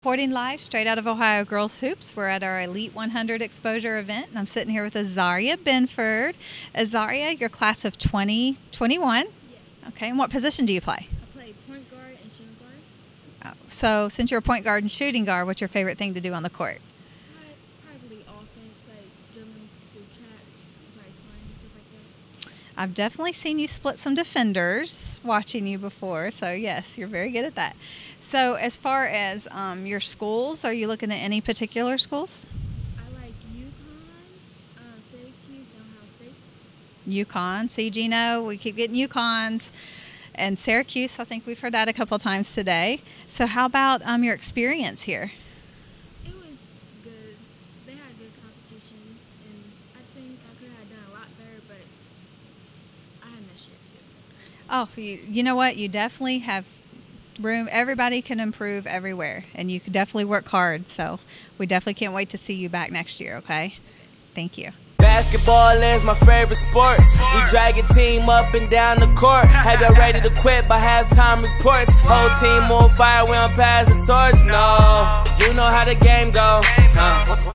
Reporting live straight out of Ohio Girls Hoops. We're at our Elite 100 exposure event, and I'm sitting here with Azariah Binford. Azariah, your class of 2021. Yes. Okay, and what position do you play? I play point guard and shooting guard. Oh, So, since you're a point guard and shooting guard, what's your favorite thing to do on the court? I've definitely seen you split some defenders watching you before, so yes, you're very good at that. So, as far as um, your schools, are you looking at any particular schools? I like UConn, uh, Syracuse, Ohio State. UConn. See, Geno, we keep getting UConns. And Syracuse, I think we've heard that a couple times today. So, how about um, your experience here? It was good. They had good competition, and I think I could have done a lot better, but I had my share too. Oh, you, you know what? You definitely have room. Everybody can improve everywhere, and you can definitely work hard. So, we definitely can't wait to see you back next year, okay? Thank you. Basketball is my favorite sport. We drag a team up and down the court. Have you ready to quit by halftime reports? Whole team on fire, we don't pass the torch. No, you know how the game go. Huh.